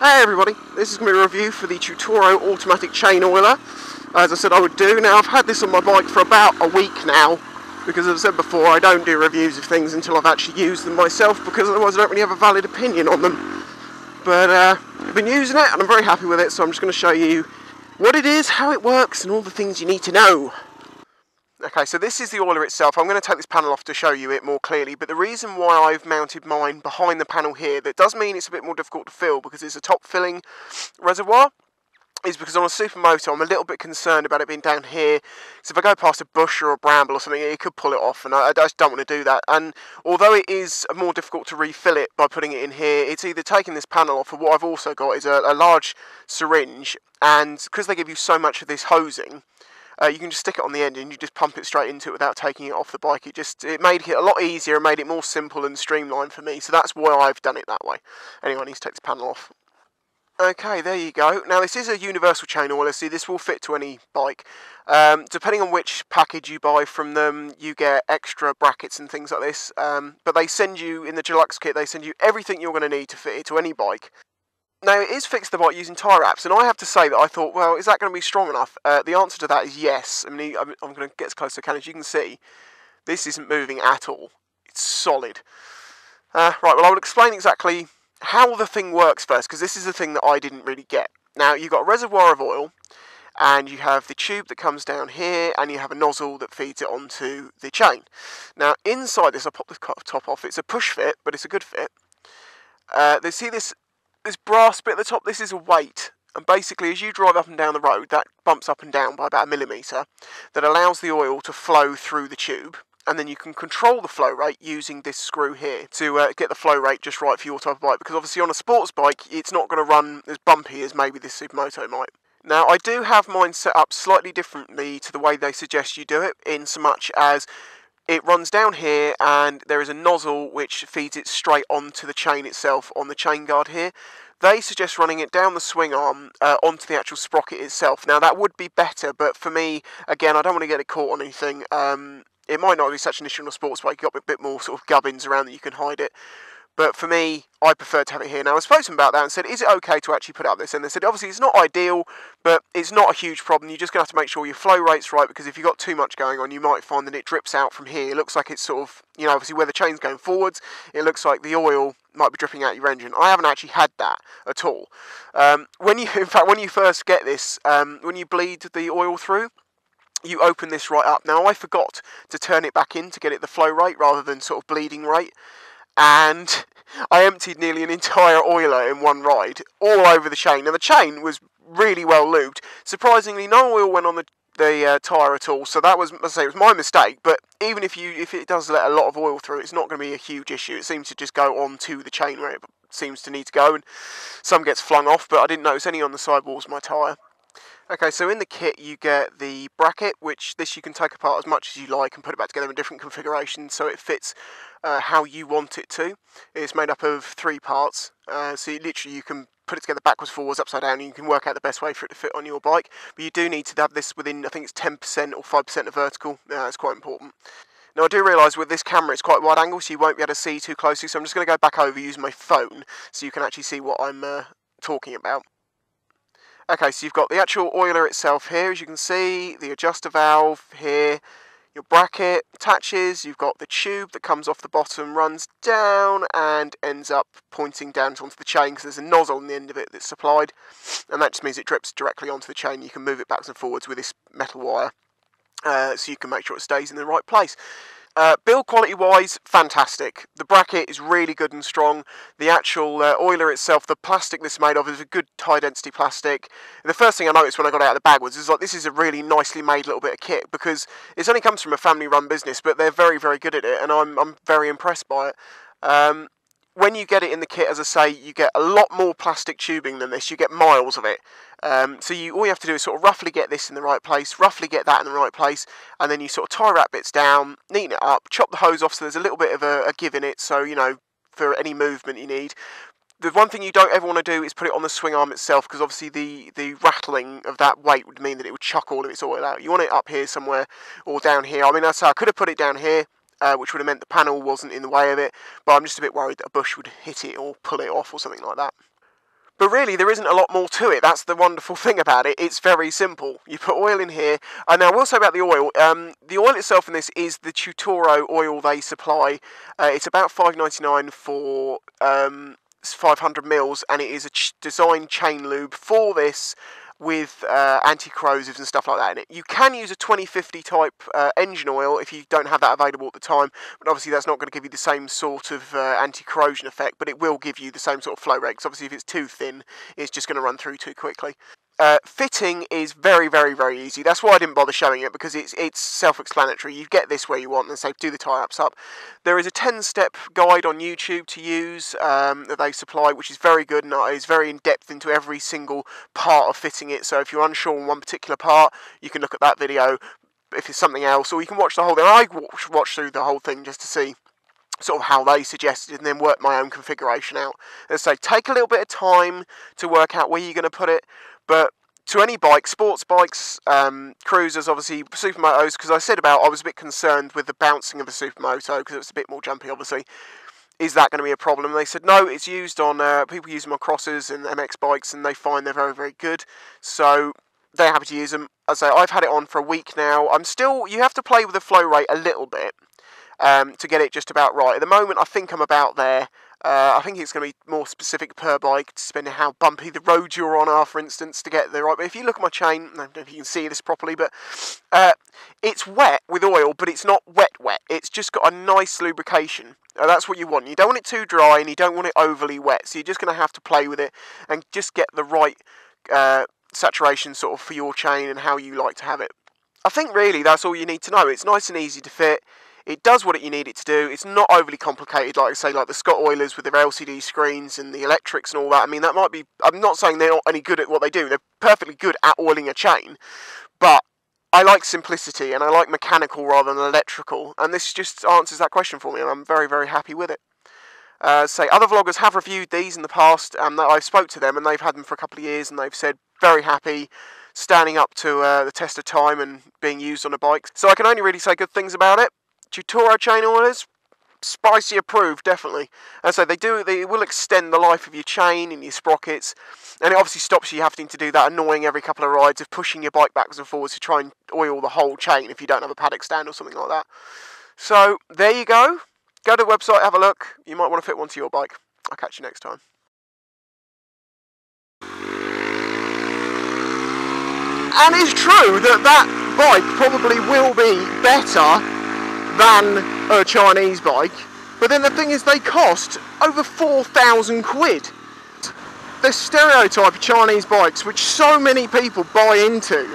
Hey everybody, this is going to be a review for the Tutoro automatic chain oiler. As I said I would do. Now I've had this on my bike for about a week now because as I said before I don't do reviews of things until I've actually used them myself because otherwise I don't really have a valid opinion on them. But uh, I've been using it and I'm very happy with it so I'm just going to show you what it is, how it works and all the things you need to know. Okay, so this is the oiler itself. I'm going to take this panel off to show you it more clearly, but the reason why I've mounted mine behind the panel here, that does mean it's a bit more difficult to fill because it's a top filling reservoir, is because on a supermoto I'm a little bit concerned about it being down here. So if I go past a bush or a bramble or something, it could pull it off, and I, I just don't want to do that. And although it is more difficult to refill it by putting it in here, it's either taking this panel off, or what I've also got is a, a large syringe, and because they give you so much of this hosing, uh, you can just stick it on the end and you just pump it straight into it without taking it off the bike. It just it made it a lot easier and made it more simple and streamlined for me. So that's why I've done it that way. Anyway, I need to take this panel off. Okay, there you go. Now this is a universal chain oiler, see this will fit to any bike. Um, depending on which package you buy from them, you get extra brackets and things like this. Um, but they send you, in the deluxe kit, they send you everything you're going to need to fit it to any bike. Now, it is fixed the bike using tie wraps, and I have to say that I thought, well, is that going to be strong enough? Uh, the answer to that is yes. I mean, I'm, I'm going to get as close as I can. As you can see, this isn't moving at all. It's solid. Uh, right, well, I will explain exactly how the thing works first, because this is the thing that I didn't really get. Now, you've got a reservoir of oil, and you have the tube that comes down here, and you have a nozzle that feeds it onto the chain. Now, inside this, I'll pop the top off, it's a push fit, but it's a good fit. Uh, they see this this brass bit at the top, this is a weight. And basically, as you drive up and down the road, that bumps up and down by about a millimetre. That allows the oil to flow through the tube. And then you can control the flow rate using this screw here to uh, get the flow rate just right for your type of bike. Because obviously, on a sports bike, it's not going to run as bumpy as maybe this Supermoto might. Now, I do have mine set up slightly differently to the way they suggest you do it, in so much as it runs down here and there is a nozzle which feeds it straight onto the chain itself on the chain guard here. They suggest running it down the swing arm uh, onto the actual sprocket itself. Now that would be better, but for me, again, I don't want to get it caught on anything. Um, it might not be such an issue on a sports bike. You've got a bit more sort of gubbins around that you can hide it. But for me, I prefer to have it here. Now, I spoke to them about that and said, is it okay to actually put up this? And they said, obviously, it's not ideal, but it's not a huge problem. You're just going to have to make sure your flow rate's right because if you've got too much going on, you might find that it drips out from here. It looks like it's sort of, you know, obviously where the chain's going forwards, it looks like the oil might be dripping out your engine. I haven't actually had that at all. Um, when you, in fact, when you first get this, um, when you bleed the oil through, you open this right up. Now, I forgot to turn it back in to get it the flow rate rather than sort of bleeding rate and I emptied nearly an entire oiler in one ride, all over the chain. Now the chain was really well lubed. Surprisingly, no oil went on the the uh, tire at all. So that was, I say, it was my mistake. But even if you if it does let a lot of oil through, it's not going to be a huge issue. It seems to just go on to the chain where it seems to need to go, and some gets flung off. But I didn't notice any on the sidewalls of my tire. Okay, so in the kit you get the bracket, which this you can take apart as much as you like and put it back together in different configurations so it fits uh, how you want it to. It's made up of three parts, uh, so you, literally you can put it together backwards, forwards, upside down, and you can work out the best way for it to fit on your bike. But you do need to have this within, I think it's 10% or 5% of vertical. Yeah, that's quite important. Now I do realise with this camera it's quite wide angle, so you won't be able to see too closely. So I'm just going to go back over using my phone, so you can actually see what I'm uh, talking about. Okay, so you've got the actual oiler itself here, as you can see, the adjuster valve here, your bracket attaches, you've got the tube that comes off the bottom, runs down and ends up pointing down onto the chain because there's a nozzle on the end of it that's supplied, and that just means it drips directly onto the chain. You can move it backwards and forwards with this metal wire, uh, so you can make sure it stays in the right place. Uh, build quality wise, fantastic. The bracket is really good and strong. The actual uh, oiler itself, the plastic this is made of is a good high density plastic. The first thing I noticed when I got out of the bag was, is like this is a really nicely made little bit of kit because it only comes from a family run business, but they're very, very good at it and I'm, I'm very impressed by it. Um, when you get it in the kit, as I say, you get a lot more plastic tubing than this. You get miles of it. Um, so you all you have to do is sort of roughly get this in the right place, roughly get that in the right place, and then you sort of tie wrap bits down, neaten it up, chop the hose off so there's a little bit of a, a give in it. So you know for any movement you need. The one thing you don't ever want to do is put it on the swing arm itself because obviously the, the rattling of that weight would mean that it would chuck all of its oil out. You want it up here somewhere or down here. I mean, I could have put it down here, uh, which would have meant the panel wasn't in the way of it, but I'm just a bit worried that a bush would hit it or pull it off or something like that. But really, there isn't a lot more to it. That's the wonderful thing about it. It's very simple. You put oil in here. And now, I will say about the oil. Um, the oil itself in this is the Tutoro oil they supply. Uh, it's about five ninety nine for um, 500 mils, and it is a ch- design chain lube for this with uh, anti-corrosives and stuff like that in it. You can use a 2050 type uh, engine oil if you don't have that available at the time, but obviously that's not going to give you the same sort of uh, anti-corrosion effect, but it will give you the same sort of flow rate, obviously if it's too thin, it's just going to run through too quickly. Uh, fitting is very, very, very easy. That's why I didn't bother showing it because it's it's self-explanatory. You get this where you want and say do the tie-ups up. There is a 10-step guide on YouTube to use um, that they supply, which is very good and is very in-depth into every single part of fitting it. So if you're unsure on one particular part, you can look at that video. If it's something else, or you can watch the whole thing. I watch, watch through the whole thing just to see sort of how they suggested and then work my own configuration out. I say, take a little bit of time to work out where you're going to put it, but to any bike, sports bikes, um, cruisers, obviously supermotos, because I said about I was a bit concerned with the bouncing of a supermoto because it was a bit more jumpy, obviously. Is that going to be a problem? They said no. It's used on uh, people use them on crosses and MX bikes, and they find they're very, very good. So they're happy to use them. As I say, I've had it on for a week now. I'm still. You have to play with the flow rate a little bit um, to get it just about right. At the moment, I think I'm about there. Uh, I think it's going to be more specific per bike, depending how bumpy the road you're on are, for instance, to get the right. But if you look at my chain, I don't know if you can see this properly, but uh, it's wet with oil, but it's not wet wet. It's just got a nice lubrication. That's what you want. You don't want it too dry, and you don't want it overly wet. So you're just going to have to play with it and just get the right uh, saturation sort of for your chain and how you like to have it. I think really that's all you need to know. It's nice and easy to fit. It does what you need it to do. It's not overly complicated, like I say, like the Scott Oilers with their LCD screens and the electrics and all that. I mean, that might be. I'm not saying they're not any good at what they do. They're perfectly good at oiling a chain, but I like simplicity and I like mechanical rather than electrical. And this just answers that question for me, and I'm very, very happy with it. Uh, say other vloggers have reviewed these in the past, and I've spoke to them, and they've had them for a couple of years, and they've said very happy, standing up to uh, the test of time and being used on a bike. So I can only really say good things about it. Tutoro chain oilers, spicy approved, definitely. And so they do, they will extend the life of your chain and your sprockets, and it obviously stops you having to do that annoying every couple of rides of pushing your bike backwards and forwards to try and oil the whole chain if you don't have a paddock stand or something like that. So there you go. Go to the website, have a look. You might want to fit one to your bike. I'll catch you next time. And it's true that that bike probably will be better than a Chinese bike. But then the thing is, they cost over 4,000 quid. The stereotype of Chinese bikes, which so many people buy into,